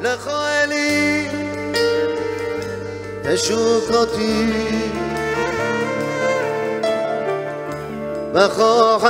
لخالي. مشوقتي بخاف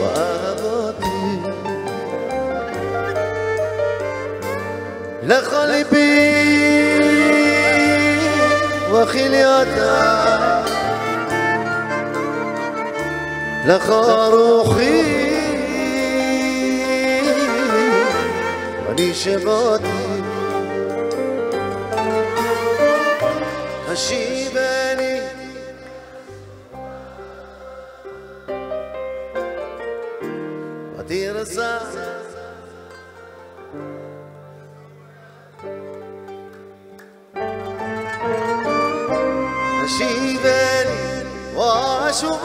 وأهباتي لخالبي. وخليتك لخاروخي بشباطي هشيباني وطير الزعر هشيباني واشوف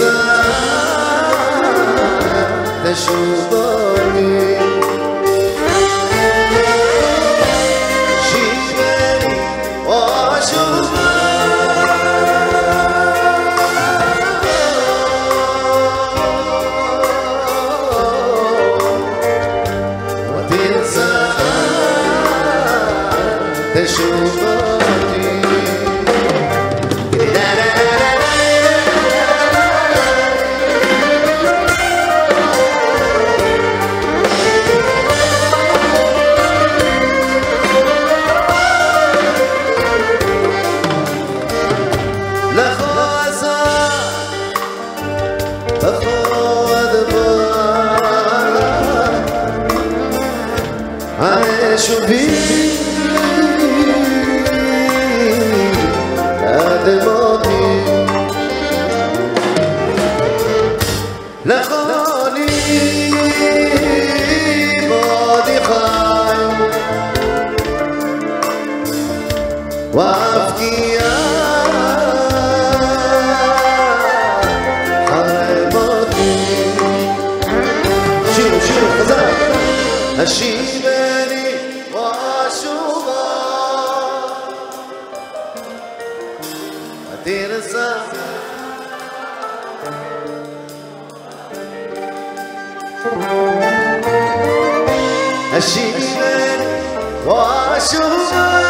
precisar da chuva olhei Deixa eu chover 다시는 와주마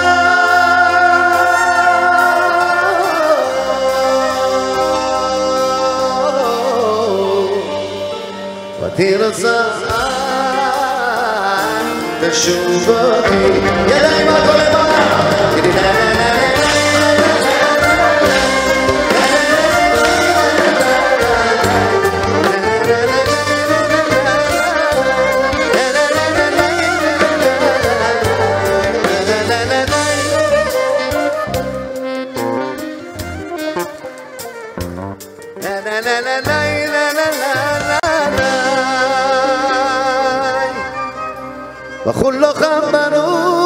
ותרצה תשובתי ידיים لا لا لا لا لا لا لا لا خبروا